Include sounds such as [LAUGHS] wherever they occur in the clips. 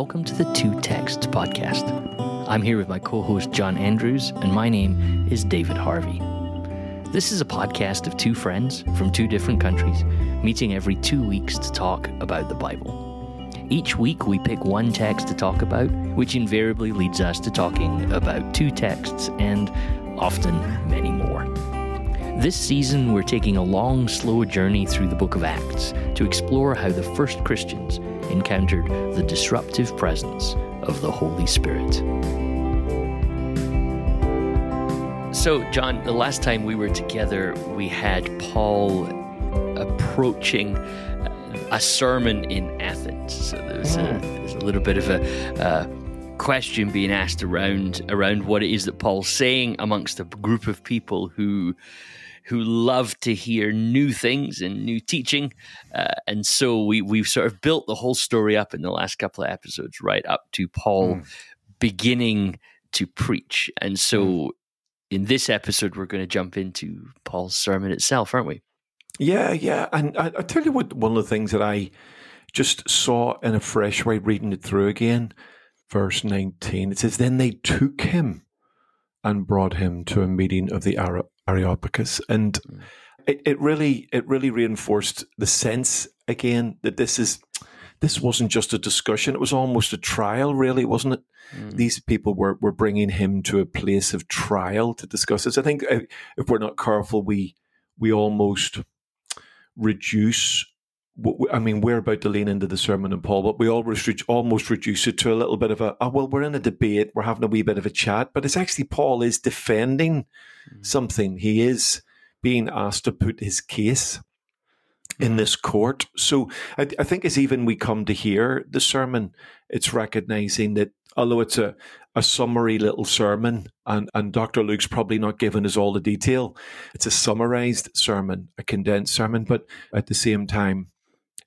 welcome to the Two Texts podcast. I'm here with my co host John Andrews, and my name is David Harvey. This is a podcast of two friends from two different countries meeting every two weeks to talk about the Bible. Each week, we pick one text to talk about, which invariably leads us to talking about two texts and often many more. This season, we're taking a long, slow journey through the book of Acts to explore how the first Christians encountered the disruptive presence of the Holy Spirit. So, John, the last time we were together, we had Paul approaching a sermon in Athens. So there was, a, Hmm. there was a little bit of a, uh question being asked around around what it is that Paul's saying amongst a group of people who who love to hear new things and new teaching. Uh, and so we, we've sort of built the whole story up in the last couple of episodes, right up to Paul Mm. beginning to preach. And so Mm. in this episode, we're going to jump into Paul's sermon itself, aren't we? Yeah, yeah. And I, I tell you what, one of the things that I just saw in a fresh way reading it through again, verse 19, it says, Then they took him and brought him to a meeting of the Areopagus. And Mm. it, it really it really reinforced the sense again that this is this wasn't just a discussion, it was almost a trial, really, wasn't it? Mm. these people were, were bringing him to a place of trial to discuss this. I think uh, if we're not careful, we we almost reduce. I mean, we're about to lean into the sermon of Paul, but we re- almost reduce it to a little bit of a, oh, well, we're in a debate, we're having a wee bit of a chat, but it's actually Paul is defending Mm. something. He is being asked to put his case in this court. So I, I think as even we come to hear the sermon, it's recognizing that although it's a, a summary little sermon, and, and Dr. Luke's probably not giving us all the detail, it's a summarized sermon, a condensed sermon, but at the same time,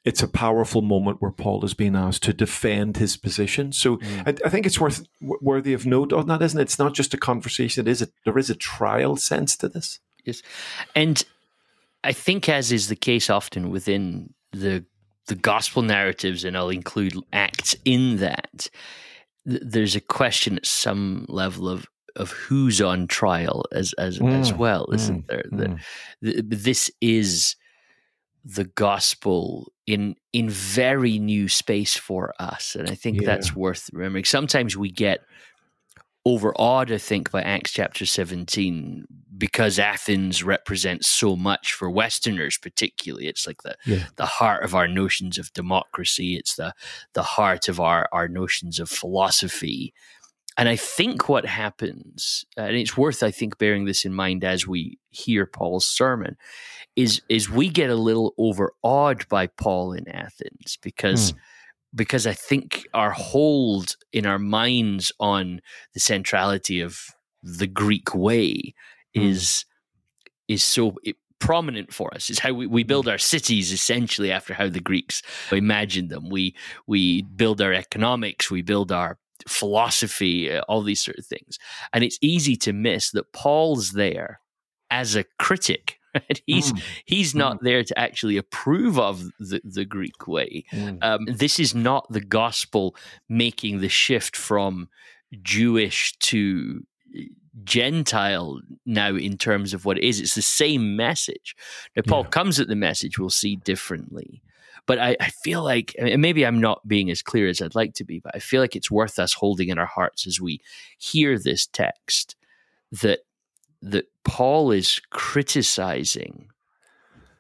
it's a powerful moment where Paul is being asked to defend his position. So Mm. I, I think it's worth worthy of note on that, isn't it? It's not just a conversation; it is a, there is a trial sense to this. Yes, and I think, as is the case often within the the gospel narratives, and I'll include Acts in that, th- there's a question at some level of of who's on trial as as as Mm, well, isn't mm, there? That mm. th- this is the gospel in in very new space for us, and I think Yeah. that's worth remembering. Sometimes we get overawed, I think, by Acts chapter 17 because Athens represents so much for Westerners, particularly. It's like the, Yeah. the heart of our notions of democracy, it's the, the heart of our, our notions of philosophy. And I think what happens, uh, and it's worth, I think, bearing this in mind as we hear Paul's sermon, is is we get a little overawed by Paul in Athens because hmm. because I think our hold in our minds on the centrality of the Greek way Mm. is is so it, prominent for us. Is how we, we hmm. build our cities essentially after how the Greeks imagined them. We we build our economics, we build our philosophy, uh, all these sort of things, and it's easy to miss that Paul's there as a critic. [LAUGHS] Right? He's Mm, he's not there to actually approve of the, the Greek way. mm. Um, this is not the gospel making the shift from Jewish to Gentile now in terms of what it is. It's the same message. Now, Paul Yeah. comes at the message we'll see differently. But I, I feel like, and maybe I'm not being as clear as I'd like to be, but I feel like it's worth us holding in our hearts as we hear this text that that Paul is criticizing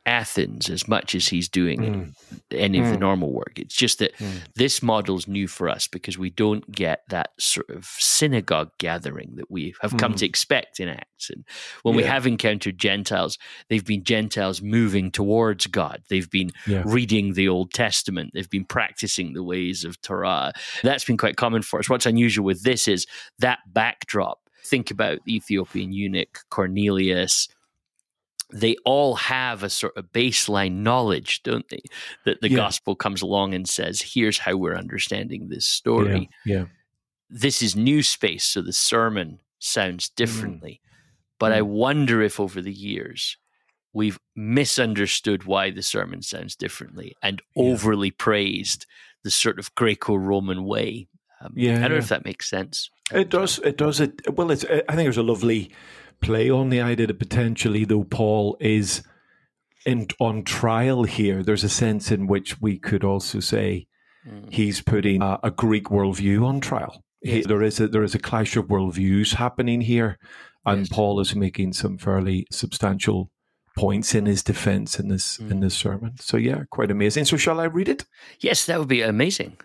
Athens as much as he's doing Mm. any of the Mm. normal work. It's just that Mm. this model's new for us because we don't get that sort of synagogue gathering that we have come Mm. to expect in Acts. And when we have encountered Gentiles, they've been Gentiles moving towards God. They've been Yeah. reading the Old Testament. They've been practicing the ways of Torah. That's been quite common for us. What's unusual with this is that backdrop. Think about the Ethiopian eunuch, Cornelius, they all have a sort of baseline knowledge, don't they? That the Yeah. gospel comes along and says, here's how we're understanding this story. Yeah. This is new space, so the sermon sounds Mm. differently. But I wonder if over the years we've misunderstood why the sermon sounds differently and Yeah. overly praised the sort of Greco-Roman way. Um, yeah, I don't know if that makes sense. It does. It does. It well. It's. I think there's a lovely play on the idea that potentially, though Paul is in on trial here, there's a sense in which we could also say mm. he's putting a, a, Greek worldview on trial. Yes. He, there is a there is a clash of worldviews happening here, and yes. Paul is making some fairly substantial points in his defense in this mm. in this sermon. So yeah, quite amazing. So shall I read it? Yes, that would be amazing.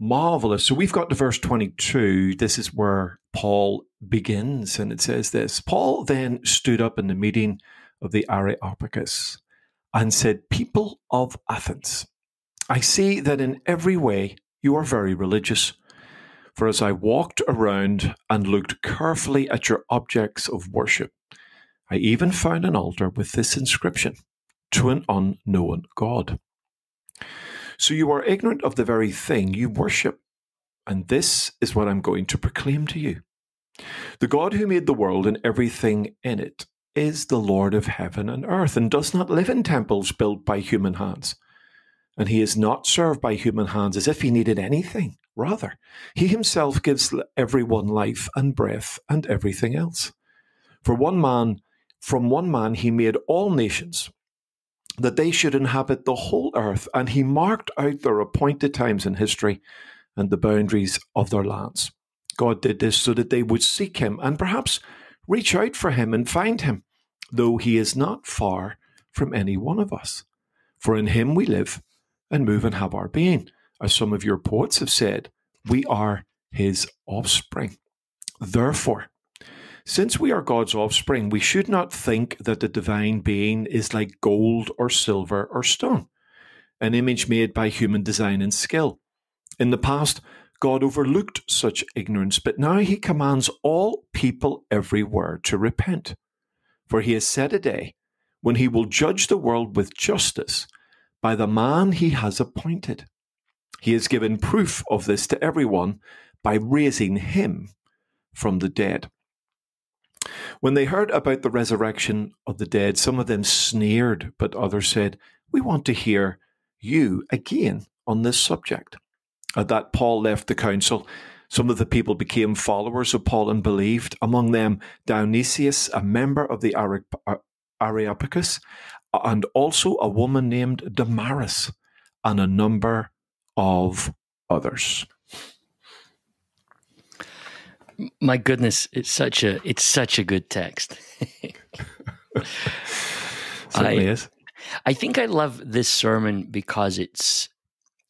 Marvelous. So we've got to verse 22. This is where Paul begins, and it says this Paul then stood up in the meeting of the Areopagus and said, People of Athens, I see that in every way you are very religious. For as I walked around and looked carefully at your objects of worship, I even found an altar with this inscription To an unknown God. So you are ignorant of the very thing you worship. And this is what I'm going to proclaim to you. The God who made the world and everything in it is the Lord of heaven and earth and does not live in temples built by human hands. And he is not served by human hands as if he needed anything. Rather, he himself gives everyone life and breath and everything else. For one man, from one man he made all nations, that they should inhabit the whole earth, and he marked out their appointed times in history and the boundaries of their lands. God did this so that they would seek him and perhaps reach out for him and find him, though he is not far from any one of us. For in him we live and move and have our being. As some of your poets have said, we are his offspring. Therefore, since we are God's offspring, we should not think that the divine being is like gold or silver or stone, an image made by human design and skill. In the past, God overlooked such ignorance, but now he commands all people everywhere to repent. For he has set a day when he will judge the world with justice by the man he has appointed. He has given proof of this to everyone by raising him from the dead. When they heard about the resurrection of the dead, some of them sneered, but others said, We want to hear you again on this subject. At that, Paul left the council. Some of the people became followers of Paul and believed, among them Dionysius, a member of the uh, Areopagus, and also a woman named Damaris, and a number of others. My goodness, it's such a it's such a good text. [LAUGHS] Certainly I, is. I think I love this sermon because it's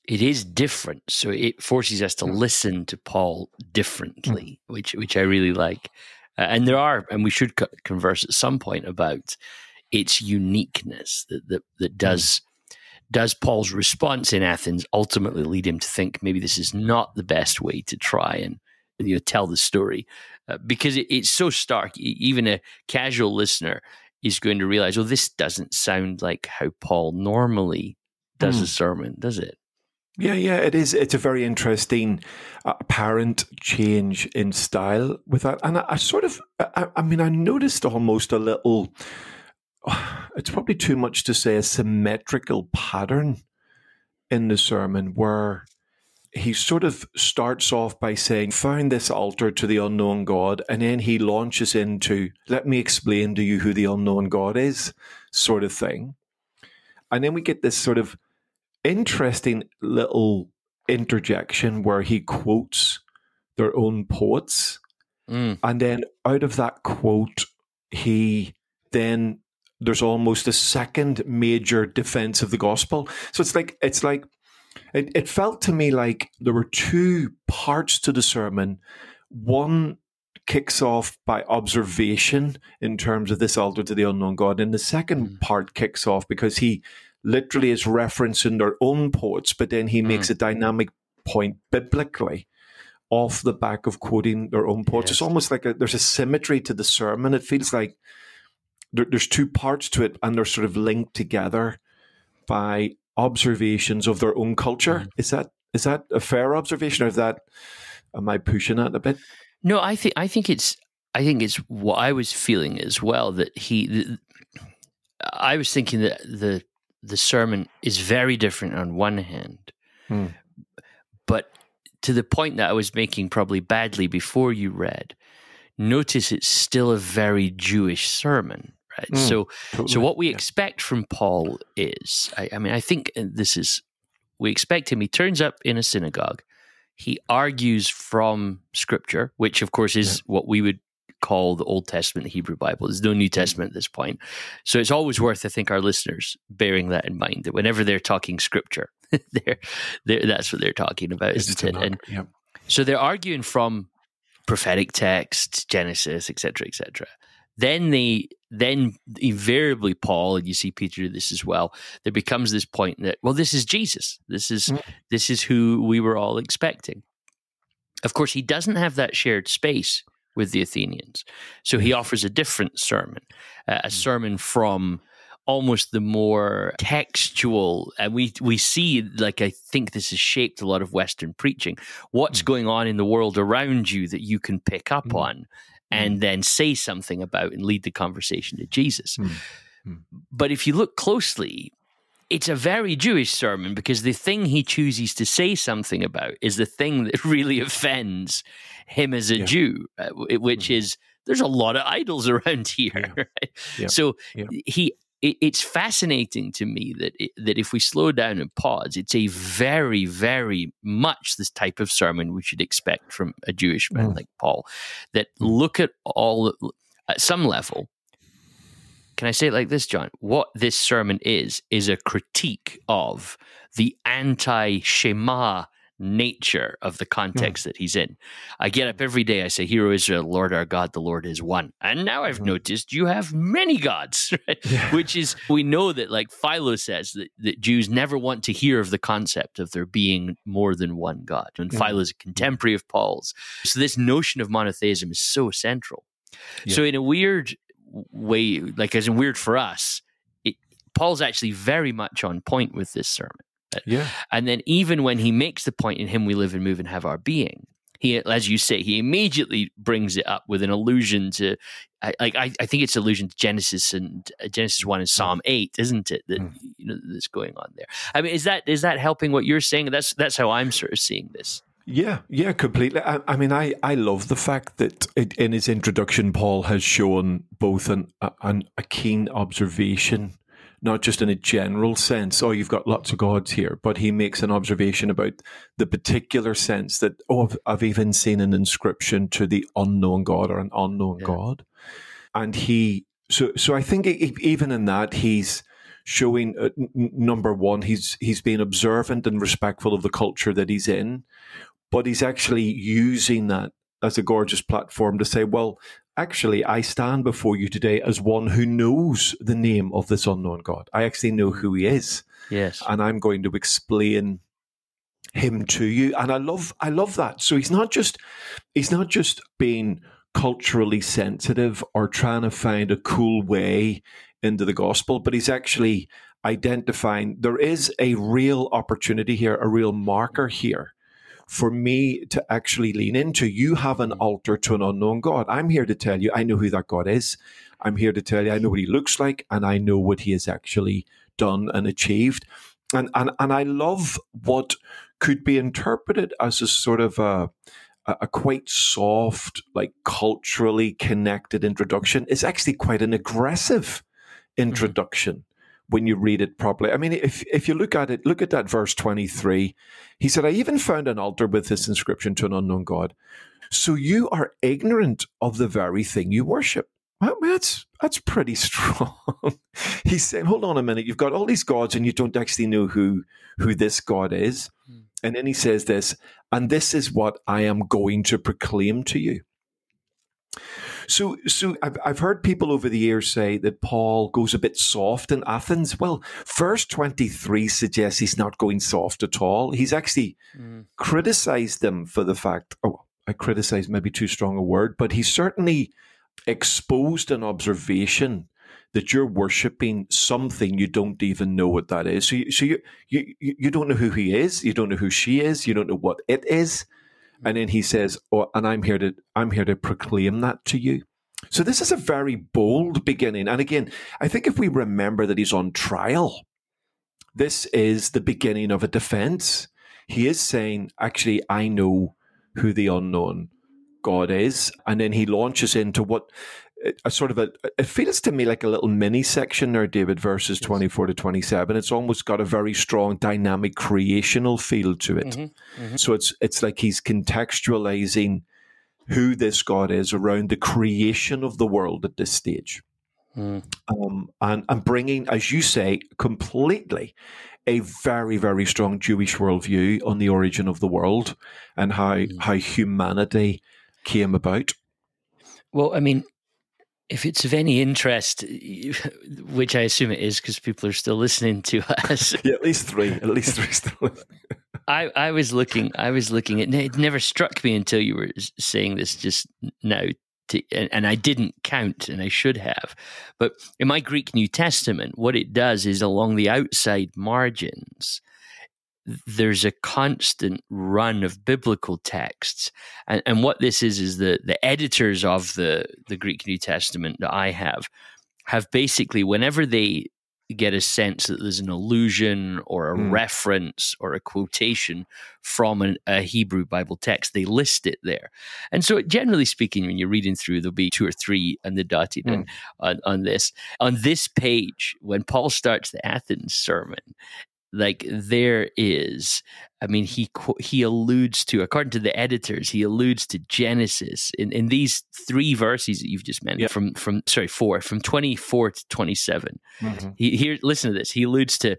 it is different. So it forces us to mm. listen to Paul differently, mm. which which I really like. Uh, and there are, and we should co- converse at some point about its uniqueness that that, that mm. does does Paul's response in Athens ultimately lead him to think maybe this is not the best way to try and you know tell the story uh, because it, it's so stark. Even a casual listener is going to realize, oh, this doesn't sound like how Paul normally does mm. a sermon, does it? Yeah, yeah, it is. It's a very interesting, uh, apparent change in style with that. And I, I sort of, I, I, mean, I noticed almost a little, [SIGHS] it's probably too much to say, a symmetrical pattern in the sermon where he sort of starts off by saying, Found this altar to the unknown God. And then he launches into, Let me explain to you who the unknown God is, sort of thing. And then we get this sort of, interesting little interjection where he quotes their own poets. Mm. And then out of that quote, he then there's almost a second major defense of the gospel. So it's like it's like it, it felt to me like there were two parts to the sermon. One kicks off by observation in terms of this altar to the unknown God, and the second mm. part kicks off because he literally is referencing their own poets, but then he mm. makes a dynamic point biblically off the back of quoting their own poets. Yes. It's almost like a, there's a symmetry to the sermon. It feels like there, there's two parts to it, and they're sort of linked together by observations of their own culture. Mm. Is that is that a fair observation, or is that am I pushing that a bit? No, I think I think it's I think it's what I was feeling as well that he. The, I was thinking that the the sermon is very different on one hand Mm. But to the point that I was making probably badly before you read, notice it's still a very Jewish sermon. Right? Mm, so, totally. so what we expect from Paul is, I, I mean, I think this is, we expect him. He turns up in a synagogue. He argues from Scripture, which of course is yeah. what we would call the Old Testament the Hebrew Bible. There's no New mm. Testament at this point. So it's always worth, I think, our listeners bearing that in mind that whenever they're talking scripture, [LAUGHS] they're, they're, that's what they're talking about, isn't it? And yeah. so they're arguing from prophetic texts, Genesis, etc., etc. Then they then invariably Paul and you see Peter do this as well. There becomes this point that well, this is Jesus. This is mm. this is who we were all expecting. Of course, he doesn't have that shared space with the Athenians. So he offers a different sermon, uh, a hmm. sermon from almost the more textual and we we see like i think this has shaped a lot of western preaching what's mm. going on in the world around you that you can pick up mm. on and mm. then say something about and lead the conversation to jesus but if you look closely it's a very Jewish sermon because the thing he chooses to say something about is the thing [LAUGHS] that really offends him as a yeah. Jew, uh, which mm-hmm. is there's a lot of idols [LAUGHS] around here. Yeah. Right? Yeah. So he. It, it's fascinating to me that it, that if we slow down and pause, it's a very, very much this type of sermon we should expect from a Jewish man mm. like Paul. That mm. look at all at some level, can I say it like this, John? What this sermon is, is a critique of the anti Shema nature of the context that he's in. I get up every day, I say, Hear O Israel, Lord our God, the Lord is one. And now I've mm. noticed you have many gods, [LAUGHS] right? yeah. which is, we know that, like Philo says, that, that Jews never want to hear of the concept of there being more than one God. And mm. Philo is a contemporary of Paul's. So this notion of monotheism is so central. Yeah. So, in a weird way, like as in weird for us, it, Paul's actually very much on point with this sermon. Yeah. And then even when he makes the point in him we live and move and have our being, he, as you say, he immediately brings it up with an allusion to, like I, I think it's allusion to Genesis and uh, Genesis one and Psalm eight, isn't it? That mm. you know that's going on there. I mean, is that is that helping what you're saying? That's that's how I'm sort of seeing this. Yeah, yeah, completely. I, I, mean, I, I love the fact that in his introduction, Paul has shown both an, an, a keen observation, not just in a general sense, oh, you've got lots of gods here, but he makes an observation about the particular sense that, oh, I've, I've even seen an inscription to the unknown God or an unknown yeah. God. And he, so, so I think even in that, he's, showing uh, n- number one he's he's being observant and respectful of the culture that he's in but he's actually using that as a gorgeous platform to say, well, actually, I stand before you today as one who knows the name of this unknown God. I actually know who he is. Yes. And I'm going to explain him to you. And I love I love that. So he's not just he's not just being culturally sensitive or trying to find a cool way into the gospel, but he's actually identifying there is a real opportunity here, a real marker here for me to actually lean into. You have an altar to an unknown God. I'm here to tell you, I know who that God is. I'm here to tell you, I know what he looks like, and I know what he has actually done and achieved. And and and I love what could be interpreted as a sort of a a quite soft, like culturally connected introduction is actually quite an aggressive mm-hmm. introduction when you read it properly. I mean, if if you look at it, look at that verse 23. He said, I even found an altar with this inscription to an unknown God. So you are ignorant of the very thing you worship. Well, that's that's pretty [LAUGHS] strong. He's saying, hold on a minute, you've got all these gods and you don't actually know who who this God is. Mm. And then he says this, and this is what I am going to proclaim to you. So, so I've, I've heard people over the years say that Paul goes a bit soft in Athens. Well, verse 23 suggests he's not going soft at all. He's actually mm. criticized them for the fact, oh, I criticize maybe too strong a word, but he certainly exposed an observation that you're worshiping something you don't even know what that is. So, you, so you, you, you don't know who he is, you don't know who she is, you don't know what it is and then he says, "Oh, and I'm here to I'm here to proclaim that to you." So this is a very bold beginning. And again, I think if we remember that he's on trial, this is the beginning of a defense. he is saying, actually, I know who the unknown God is. And then he launches into what a sort of a it feels to me like a little mini section there, David, verses twenty four to twenty seven. It's almost got a very strong dynamic creational feel to it. Mm-hmm, mm-hmm. So it's it's like he's contextualizing who this God is around the creation of the world at this stage. Mm. Um, and, and bringing, as you say, completely a very, very strong Jewish worldview on the origin of the world and how, mm. how humanity came about. Well, I mean, if it's of any interest, [LAUGHS] which I assume it is because people are still listening to [LAUGHS] us. [LAUGHS] yeah, at least three. At least three still. I, I was looking. I was looking at. It never struck me until you were saying this just now, to, and, and I didn't count, and I should have. But in my Greek New Testament, what it does is along the outside margins, there's a constant run of biblical texts. And, and what this is, is the, the editors of the, the Greek New Testament that I have have basically, whenever they get a sense that there's an allusion or a mm. reference or a quotation from an, a Hebrew Bible text, they list it there. And so, generally speaking, when you're reading through, there'll be two or three on the dotted mm. on, on this. On this page, when Paul starts the Athens sermon, like there is i mean he he alludes to according to the editors he alludes to genesis in, in these three verses that you've just mentioned yep. from from sorry four from 24 to 27 mm-hmm. he here listen to this he alludes to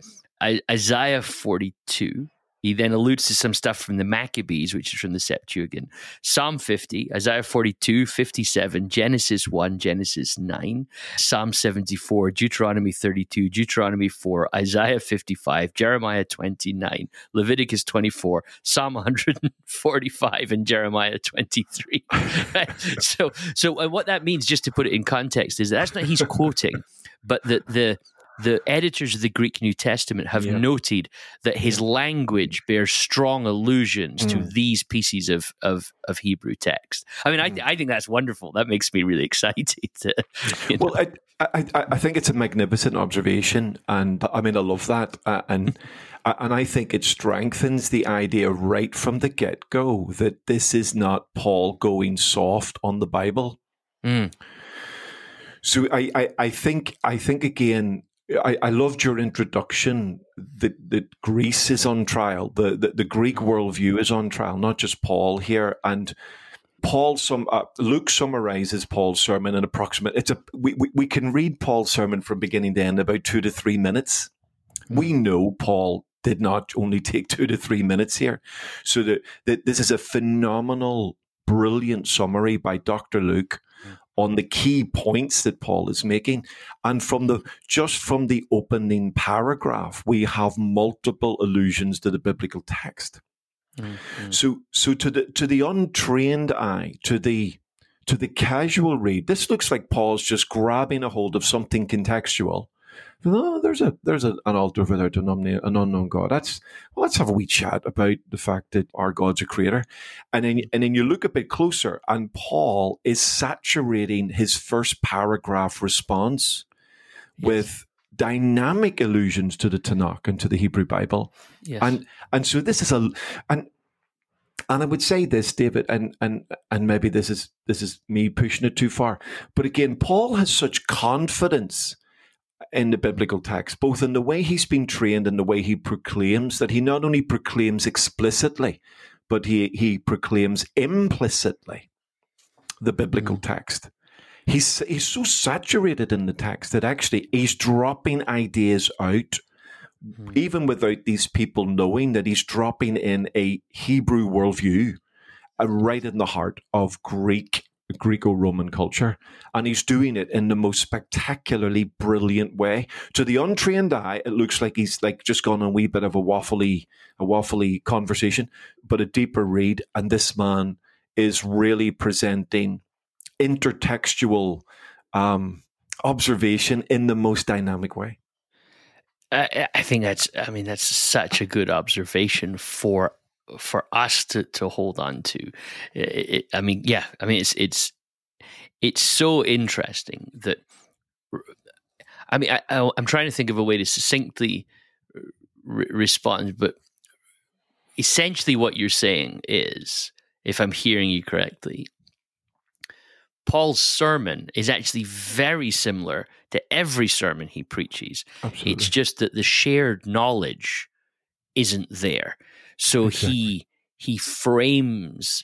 isaiah 42 he then alludes to some stuff from the Maccabees, which is from the Septuagint, Psalm 50, Isaiah 42, 57, Genesis 1, Genesis 9, Psalm 74, Deuteronomy 32, Deuteronomy 4, Isaiah 55, Jeremiah 29, Leviticus 24, Psalm 145, and Jeremiah 23. [LAUGHS] so, so what that means, just to put it in context, is that that's not he's quoting, but the the the editors of the Greek New Testament have yeah. noted that his language bears strong allusions mm. to these pieces of, of, of Hebrew text. I mean, mm. I, I think that's wonderful. That makes me really [LAUGHS] excited. To, well, I, I, I, think it's a magnificent observation, and I mean, I love that, uh, and and I think it strengthens the idea right from the get go that this is not Paul going soft on the Bible. Mm. So I, I, I think I think again I, I loved your introduction that, that Greece is on trial. The, the, the Greek worldview is on trial, not just Paul here. And Paul, some uh, Luke summarizes Paul's sermon in approximate. It's a we, we, we can read Paul's sermon from beginning to end about two to three minutes. We know Paul did not only take two to three minutes here, so that, that this is a phenomenal, brilliant summary by Doctor Luke on the key points that Paul is making. And from the just from the opening paragraph, we have multiple allusions to the biblical text. Mm-hmm. So so to the to the untrained eye, to the to the casual read, this looks like Paul's just grabbing a hold of something contextual oh, there's a there's a, an altar without an, unknown, an unknown God. That's well, let's have a wee chat about the fact that our God's a creator, and then and then you look a bit closer, and Paul is saturating his first paragraph response yes. with dynamic allusions to the Tanakh and to the Hebrew Bible, yes. and and so this is a and and I would say this, David, and and and maybe this is this is me pushing it too far, but again, Paul has such confidence in the biblical text, both in the way he's been trained and the way he proclaims, that he not only proclaims explicitly, but he, he proclaims implicitly the biblical mm. text. He's, he's so saturated in the text that actually he's dropping ideas out, mm. even without these people knowing that he's dropping in a Hebrew worldview uh, right in the heart of Greek Greco-Roman culture, and he's doing it in the most spectacularly brilliant way. To the untrained eye, it looks like he's like just gone a wee bit of a waffly, a waffly conversation, but a deeper read. And this man is really presenting intertextual um, observation in the most dynamic way. I, I think that's. I mean, that's such a good observation for for us to to hold on to. It, it, I mean, yeah, I mean it's it's it's so interesting that. I mean, I, I, am trying to think of a way to succinctly uh, re- respond, but essentially what you're saying is, if I'm hearing you correctly, Paul's sermon is actually very similar to every sermon he preaches. Absolutely. It's just that the shared knowledge isn't there. So Exactly. he he frames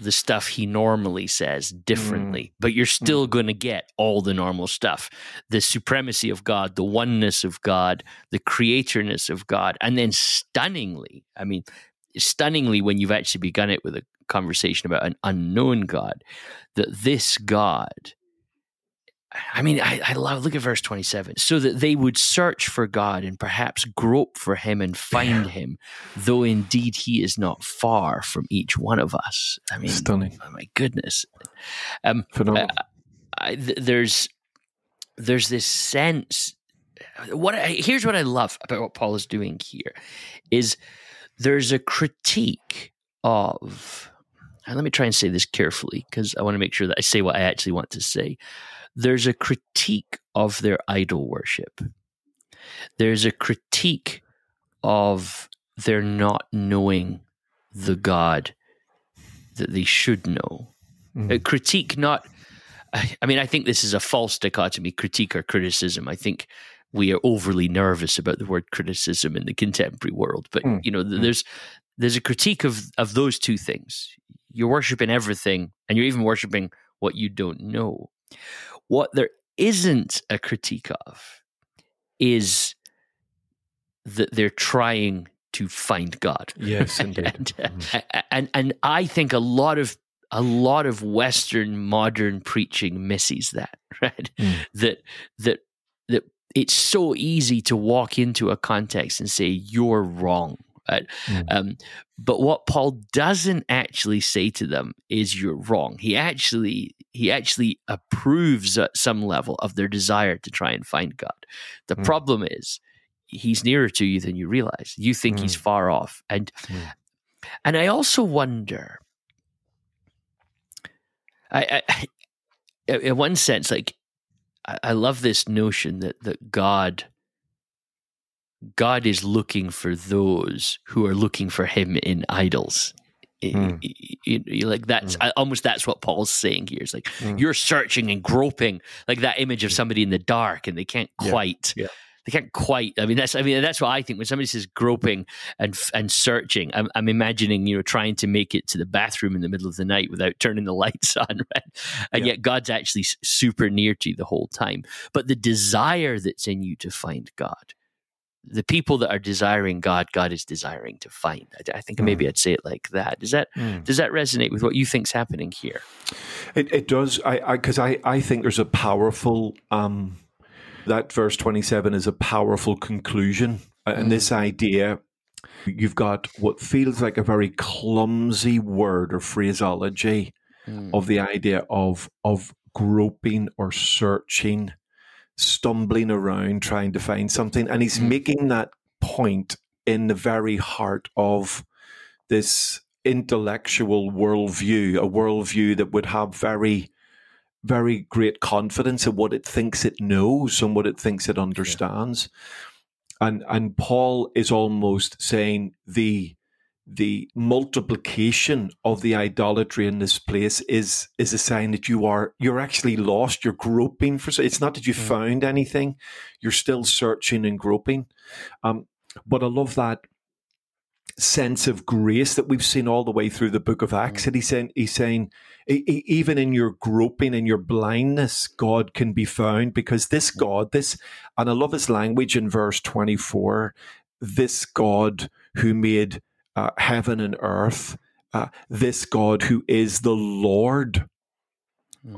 the stuff he normally says differently, mm. but you're mm. still going to get all the normal stuff the supremacy of God, the oneness of God, the creatorness of God. And then stunningly, I mean, stunningly, when you've actually begun it with a conversation about an unknown God, that this God, I mean, I, I love, look at verse 27, so that they would search for God and perhaps grope for him and find him, though indeed he is not far from each one of us. I mean, Stunning. oh my goodness. Um. I, th- there's there's this sense what I, here's what I love about what Paul is doing here is there's a critique of and let me try and say this carefully because I want to make sure that I say what I actually want to say. There's a critique of their idol worship. There's a critique of their not knowing the God that they should know. Mm. A critique not I mean, I think this is a false dichotomy critique or criticism. I think we are overly nervous about the word criticism in the contemporary world. But, Mm, you know, th- there's there's a critique of, of those two things. You're worshiping everything and you're even worshiping what you don't know. What there isn't a critique of is that they're trying to find God Yes, [LAUGHS] indeed. and, uh, and and I think a lot of a lot of Western modern preaching misses that [LAUGHS] right Mm. that that that it's so easy to walk into a context and say you're wrong right Mm. um, but what Paul doesn't actually say to them is you're wrong he actually he actually approves at some level of their desire to try and find God the Mm. problem is he's nearer to you than you realize you think he's Mm. far off and Mm. and I also wonder. I, I, [LAUGHS] in one sense, like I, I love this notion that that God, God is looking for those who are looking for Him in idols. Mm. Like that's I, almost that's what Paul's saying here. It's like Mm. you're searching and groping, like that image of somebody in the dark, and they can't quite Yeah. they can't quite. I mean, that's I mean that's what I think when somebody says groping and and searching. I'm, I'm imagining you know trying to make it to the bathroom in the middle of the night without turning the [LAUGHS] lights on, right? And Yeah. yet God's actually super near to you the whole time. But the desire that's in you to find God, the people that are desiring God, God is desiring to find. I, I think maybe I'd say it like that. Does that Mm. does that resonate with what you think's happening here? It, it does. I because I, I, think there's a powerful um, that verse twenty seven is a powerful conclusion, Uh, and this idea you've got what feels like a very clumsy word or phraseology Mm. of the idea of of groping or searching, stumbling around trying to find something, and he's Mm. making that point in the very heart of this intellectual worldview, a worldview that would have very, very great confidence in what it thinks it knows and what it thinks it understands. And and Paul is almost saying the the multiplication of the idolatry in this place is is a sign that you are you're actually lost. You're groping for. It's not that you Mm. found anything. You're still searching and groping. Um, but I love that sense of grace that we've seen all the way through the book of Acts. And he's saying, he's saying, even in your groping and your blindness, God can be found because this God, this, and I love his language in verse 24, this God who made uh, heaven and earth, uh, this God who is the Lord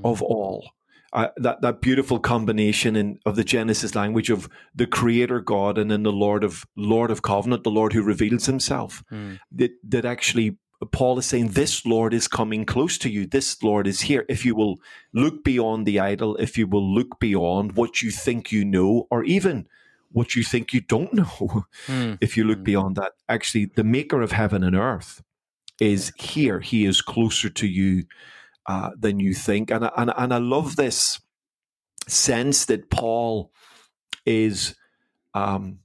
of all. Uh, that that beautiful combination in of the Genesis language of the Creator God and then the Lord of Lord of Covenant, the Lord who reveals Himself. Mm. That that actually Paul is saying this Lord is coming close to you. This Lord is here. If you will look beyond the idol, if you will look beyond what you think you know, or even what you think you don't [LAUGHS] know, Mm. if you look Mm. beyond that, actually the Maker of heaven and earth is here. He is closer to you uh, than you think. And, I- and, and I love this sense that Paul is um,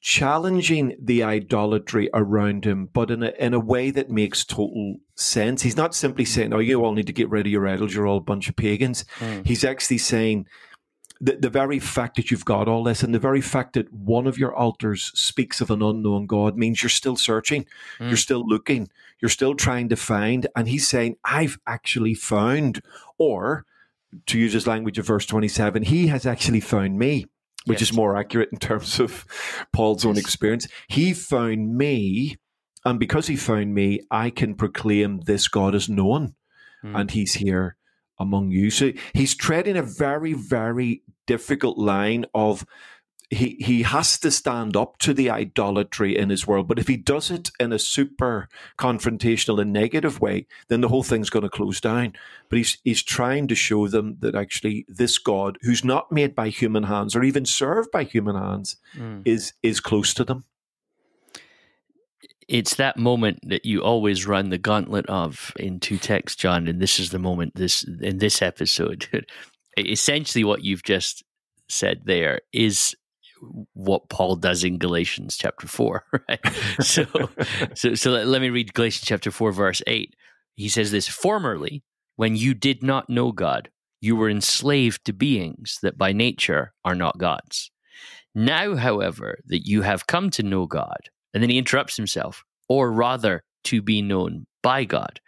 challenging the idolatry around him, but in a in a way that makes total sense. He's not simply saying, "Oh, you all need to get rid of your idols. You're all a bunch of pagans." Mm. He's actually saying. The, the very fact that you've got all this and the very fact that one of your altars speaks of an unknown God means you're still searching, mm. you're still looking, you're still trying to find. And he's saying, I've actually found, or to use his language of verse 27, he has actually found me which yes. is more accurate in terms of Paul's own experience. He found me, and because he found me, I can proclaim this God is known, mm. and he's here among you. So he's treading a very, very difficult line of he he has to stand up to the idolatry in his world. But if he does it in a super confrontational and negative way, then the whole thing's going to close down. But he's he's trying to show them that actually this God, who's not made by human hands or even served by human hands, mm. is is close to them. It's that moment that you always run the gauntlet of in two texts, John, and this is the moment this in this episode. [LAUGHS] Essentially, what you've just said there is what Paul does in Galatians chapter 4, [LAUGHS] right? so, [LAUGHS] so, so let, let me read Galatians chapter 4, verse 8. He says this Formerly, when you did not know God, you were enslaved to beings that by nature are not gods. Now, however, that you have come to know God, and then he interrupts himself, or rather, to be known by God.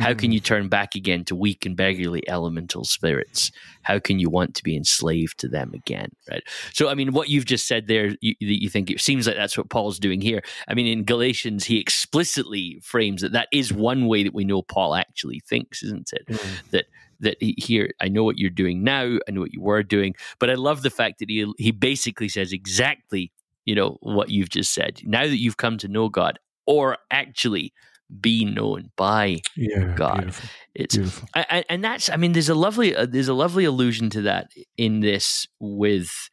How can you mm. turn back again to weak and beggarly elemental spirits? How can you want to be enslaved to them again? Right. So, I mean, what you've just said there, you, you think it seems like that's what Paul's doing here. I mean, in Galatians, he explicitly frames that that is one way that we know Paul actually thinks, isn't it? Mm. That that he, here I know what you're doing now, I know what you were doing, but I love the fact that he he basically says exactly you know what you've just said. Now that you've come to know God, or actually be known by yeah, God. Beautiful, it's beautiful. And, and that's I mean there's a lovely uh, there's a lovely allusion to that in this with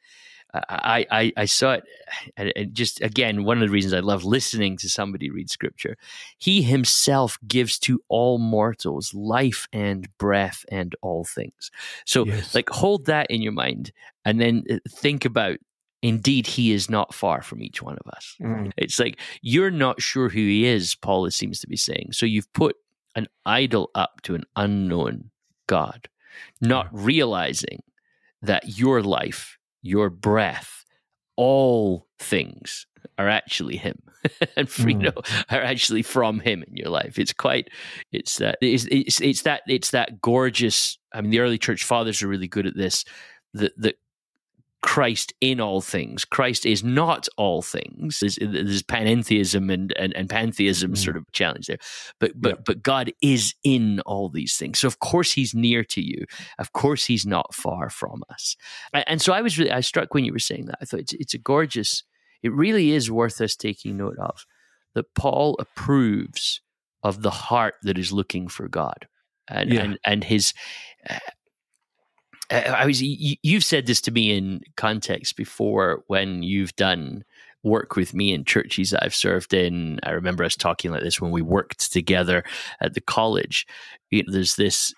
I, I, I saw it, and just again, one of the reasons I love listening to somebody read scripture. He himself gives to all mortals life and breath and all things. So, yes. like, hold that in your mind, and then uh, think about Indeed, he is not far from each one of us. Mm. It's like you're not sure who he is, Paul seems to be saying. So you've put an idol up to an unknown God, not realizing that your life, your breath, all things are actually him [LAUGHS] and Frito mm. are actually from him in your life. It's quite, it's that, it's, it's, it's that, it's that gorgeous. I mean, the early church fathers are really good at this. That, that Christ in all things. Christ is not all things. There's, there's panentheism and, and, and pantheism mm. sort of challenge there. But but yeah. but God is in all these things. So of course he's near to you. Of course he's not far from us. And so I was really I struck when you were saying that. I thought it's it's a gorgeous, it really is worth us taking note of that Paul approves of the heart that is looking for God. And yeah. and and his I was you've said this to me in context before when you've done work with me in churches that I've served in. I remember us talking like this when we worked together at the college. You know, there's this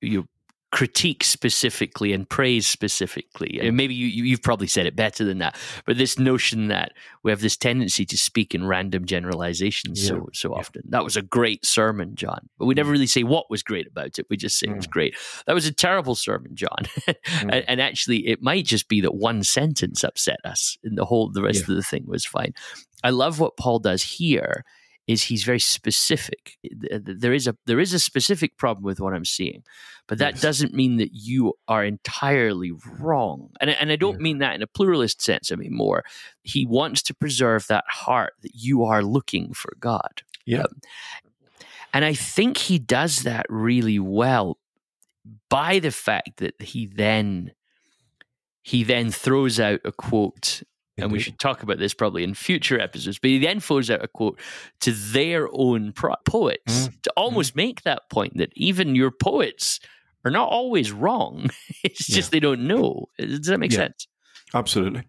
you critique specifically and praise specifically. And maybe you, you've probably said it better than that, but this notion that we have this tendency to speak in random generalizations yeah. so so yeah. often. That was a great sermon, John, but we never really say what was great about it. We just say mm. it was mm. great. That was a terrible sermon, John, [LAUGHS] mm. and, and, actually, it might just be that one sentence upset us, and the whole the rest yeah. of the thing was fine. I love what Paul does here is he's very specific. There is a there is a specific problem with what I'm seeing, but that yes. doesn't mean that you are entirely wrong. And and I don't yeah. mean that in a pluralist sense. I mean more. He wants to preserve that heart that you are looking for God. Yeah. Um, and I think he does that really well by the fact that he then he then throws out a quote and we should talk about this probably in future episodes. But he then throws out a quote to their own pro- poets mm. to almost mm. make that point that even your poets are not always wrong. [LAUGHS] it's just yeah. they don't know. Does that make yeah. sense? Absolutely.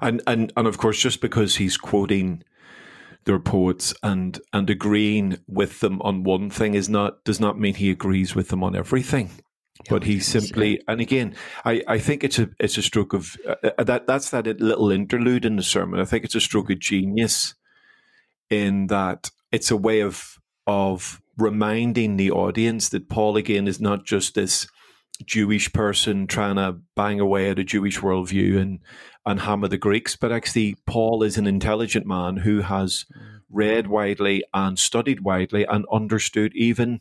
And and and of course, just because he's quoting their poets and and agreeing with them on one thing is not does not mean he agrees with them on everything. But he simply and again I, I think it's a it's a stroke of uh, uh, that that's that little interlude in the sermon i think it's a stroke of genius in that it's a way of of reminding the audience that paul again is not just this jewish person trying to bang away at a jewish worldview and and hammer the greeks but actually paul is an intelligent man who has mm. read widely and studied widely and understood even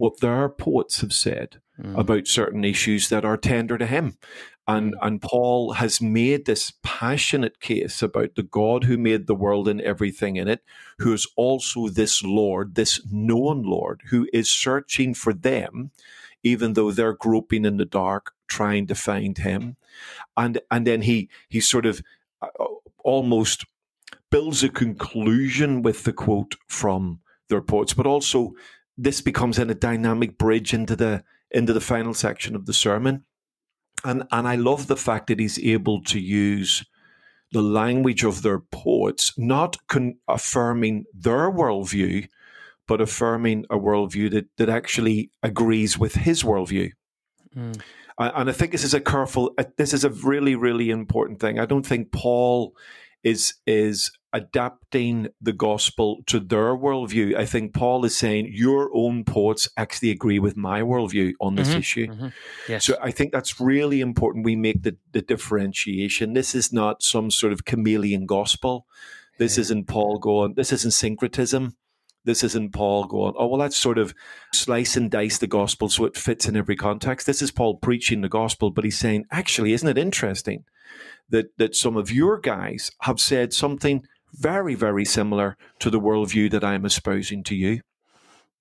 what their poets have said mm. about certain issues that are tender to him. And, mm. and Paul has made this passionate case about the God who made the world and everything in it, who is also this Lord, this known Lord, who is searching for them, even though they're groping in the dark, trying to find him. And, and then he, he sort of uh, almost builds a conclusion with the quote from their poets, but also this becomes then a dynamic bridge into the into the final section of the sermon. And, and I love the fact that he's able to use the language of their poets, not con- affirming their worldview, but affirming a worldview that, that actually agrees with his worldview. Mm. And I think this is a careful, uh, this is a really, really important thing. I don't think Paul is is adapting the gospel to their worldview. I think Paul is saying your own poets actually agree with my worldview on this mm-hmm, issue. Mm-hmm, yes. So I think that's really important. We make the, the differentiation. This is not some sort of chameleon gospel. This yeah. isn't Paul going, this isn't syncretism. This isn't Paul going, oh, well, let's sort of slice and dice the gospel so it fits in every context. This is Paul preaching the gospel, but he's saying, actually, isn't it interesting that, that some of your guys have said something very, very similar to the worldview that I'm espousing to you.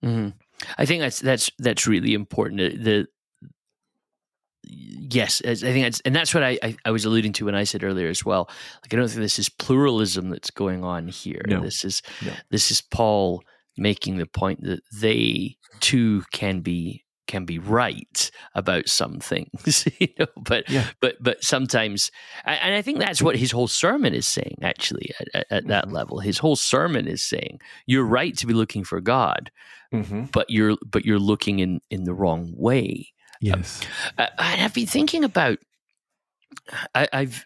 Mm-hmm. I think that's that's that's really important. The yes, I think that's and that's what I, I, I was alluding to when I said earlier as well. Like I don't think this is pluralism that's going on here. No. This is no. this is Paul making the point that they too can be can be right about some things, [LAUGHS] you know. But yeah. but but sometimes, and I think that's what his whole sermon is saying. Actually, at, at that mm-hmm. level, his whole sermon is saying you're right to be looking for God, mm-hmm. but you're but you're looking in in the wrong way. Yes, uh, I, have been thinking about. I, I've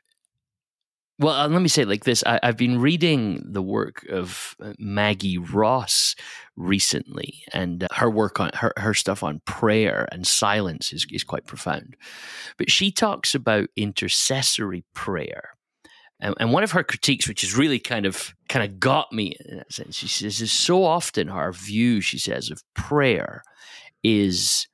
well, uh, let me say like this. I, have been reading the work of uh, Maggie Ross recently, and uh, her work on her, her stuff on prayer and silence is, is quite profound. But she talks about intercessory prayer. And, and one of her critiques, which has really kind of kind of got me in that sense, she says, is so often our view, she says, of prayer is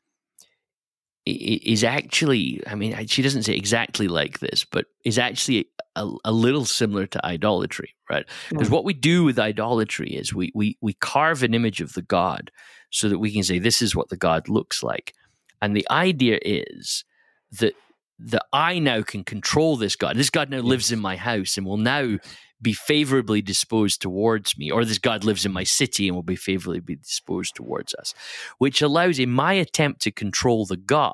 is actually, I mean, she doesn't say exactly like this, but is actually a, a little similar to idolatry, right? Because mm. what we do with idolatry is we, we, we carve an image of the God so that we can say, this is what the God looks like. And the idea is that that I now can control this God. This God now lives in my house and will now be favorably disposed towards me, or this God lives in my city and will be favorably be disposed towards us, which allows in my attempt to control the God,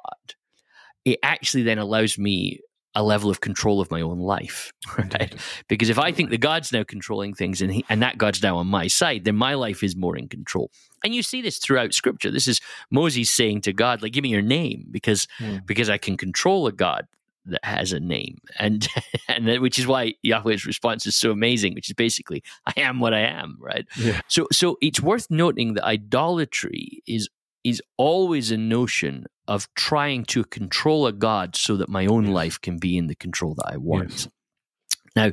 it actually then allows me a level of control of my own life, [LAUGHS] right? Because if I think the God's now controlling things and he, and that God's now on my side, then my life is more in control. And you see this throughout Scripture. This is Moses saying to God, like, "Give me your name, because mm. because I can control a God that has a name and [LAUGHS] and that, which is why Yahweh's response is so amazing which is basically I am what I am right yeah. so so it's worth noting that idolatry is is always a notion of trying to control a god so that my own yes. life can be in the control that I want yes. now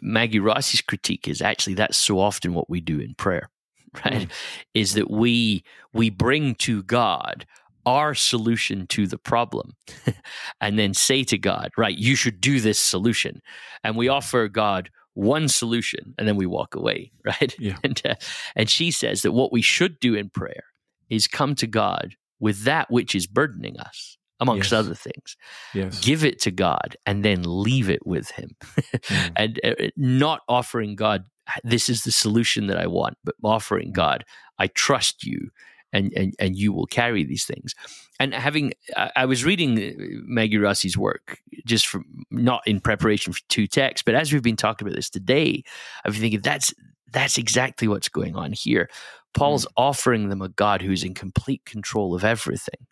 Maggie Ross's critique is actually that's so often what we do in prayer [LAUGHS] right mm. is that we we bring to God our solution to the problem [LAUGHS] and then say to God, right, you should do this solution. And we offer God one solution and then we walk away, [LAUGHS] right? Yeah. And, uh, and she says that what we should do in prayer is come to God with that which is burdening us, amongst yes. other things. Yes. Give it to God and then leave it with Him. mm. [LAUGHS] And uh, not offering God, this is the solution that I want, but offering. God, I trust you and, and, and you will carry these things. And having, I was reading uh, Maggie Ross's work just from not in preparation for two texts, but as we've been talking about this today, I've been thinking that's that's exactly what's going on here. Paul's mm. offering them a God who's in complete control of everything,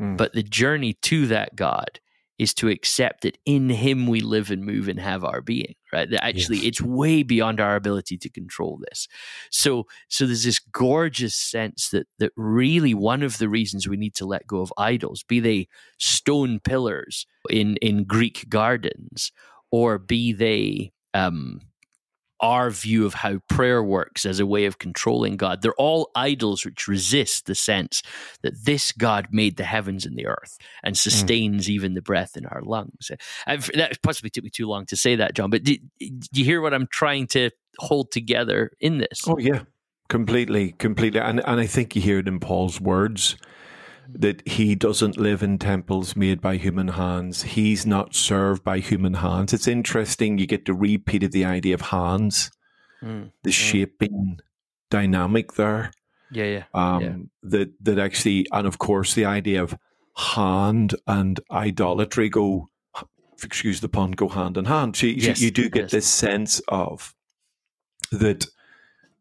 Mm. But the journey to that God is to accept that in him we live and move and have our being right that actually yes. it's way beyond our ability to control this so so there's this gorgeous sense that that really one of the reasons we need to let go of idols be they stone pillars in in greek gardens or be they um our view of how prayer works as a way of controlling God. They're all idols which resist the sense that this God made the heavens and the earth and hmm. sustains mm. even the breath in our lungs. I've, that possibly took me too long to say that, John, but do, do you hear what I'm trying to hold together in this? Oh, yeah, completely, completely. And, and I think you hear it in Paul's words that he doesn't live in temples made by human hands. He's not served by human hands. It's interesting. You get the repeat of the idea of hands, mm. the mm. shaping dynamic there. Yeah, yeah. Um, yeah. That that actually, and of course, the idea of hand and idolatry go, excuse the pun, go hand in hand. So yes, you do get yes. this sense of that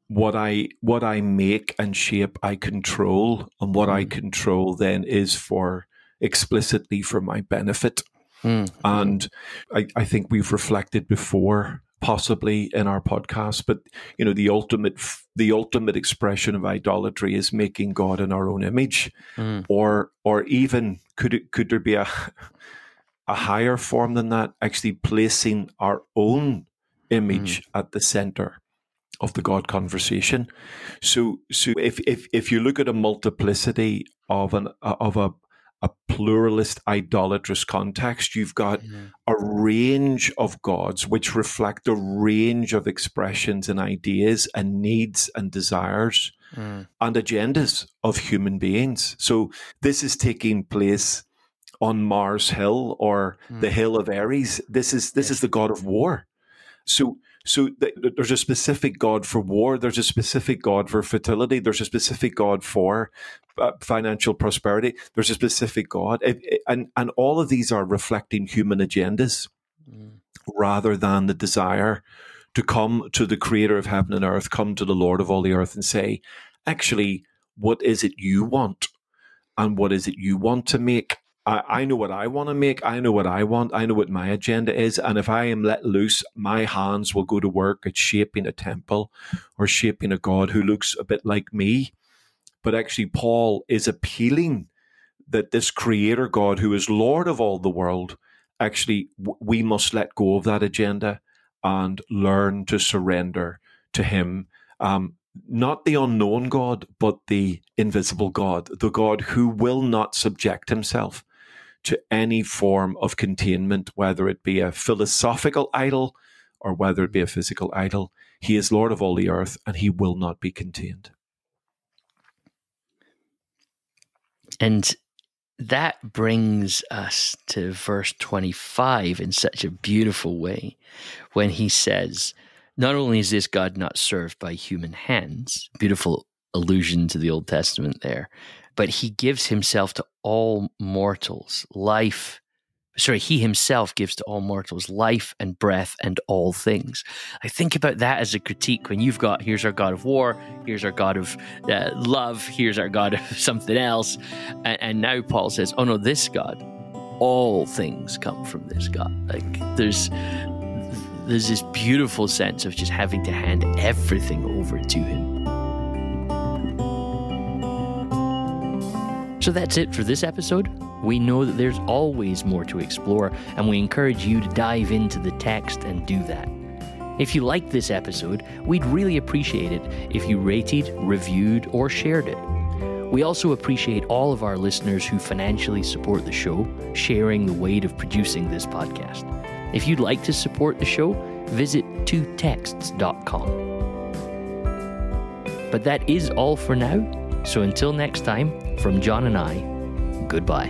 what I what I make and shape I control, and what mm. I control then is for explicitly for my benefit. Mm. And I, I think we've reflected before possibly in our podcast but you know the ultimate the ultimate expression of idolatry is making god in our own image mm. or or even could it could there be a a higher form than that actually placing our own image mm. at the center of the God conversation. So, so if if if you look at a multiplicity of an of a a pluralist idolatrous context, you've got mm-hmm. a range of gods which reflect a range of expressions and ideas and needs and desires mm. and agendas of human beings. So this is taking place on Mars Hill or mm. the Hill of Ares. This is this is the god of war. So so th- there's a specific God for war. There's a specific God for fertility. There's a specific God for uh, financial prosperity. There's a specific God, it, it, and and all of these are reflecting human agendas mm. rather than the desire to come to the Creator of heaven and earth, come to the Lord of all the earth, and say, actually, what is it you want, and what is it you want to make, I, I know what I want to make. I know what I want. I know what my agenda is. And if I am let loose, my hands will go to work at shaping a temple or shaping a God who looks a bit like me. But actually, Paul is appealing that this creator God, who is Lord of all the world, actually, we must let go of that agenda and learn to surrender to Him. Um, not the unknown God, but the invisible God, the God who will not subject himself to any form of containment, whether it be a philosophical idol or whether it be a physical idol. He is Lord of all the earth and he will not be contained. And that brings us to verse 25 in such a beautiful way when he says, Not only is this God not served by human hands, beautiful allusion to the Old Testament there, but he gives himself to all mortals life. Sorry, he himself gives to all mortals life and breath and all things. I think about that as a critique when you've got here's our God of war, here's our God of uh, love, here's our God of [LAUGHS] something else. And, and now Paul says, oh no, this God, all things come from this God. Like there's there's this beautiful sense of just having to hand everything over to him. So that's it for this episode. We know that there's always more to explore, and we encourage you to dive into the text and do that. If you liked this episode, we'd really appreciate it if you rated, reviewed, or shared it. We also appreciate all of our listeners who financially support the show, sharing the weight of producing this podcast. If you'd like to support the show, visit twotexts.com. But that is all for now. So until next time, from John and I, goodbye.